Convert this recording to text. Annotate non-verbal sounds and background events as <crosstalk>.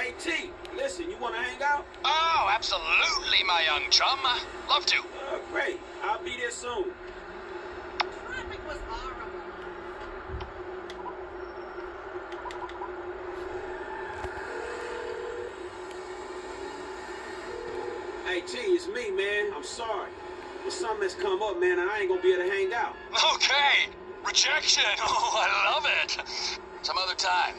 Hey, T, listen, you want to hang out? Oh, absolutely, my young chum. Love to. Uh, great. I'll be there soon. Traffic was horrible. Hey, T, it's me, man. I'm sorry. But something has come up, man, and I ain't gonna be able to hang out. Okay. Rejection. <laughs> Oh, I love it. Some other time.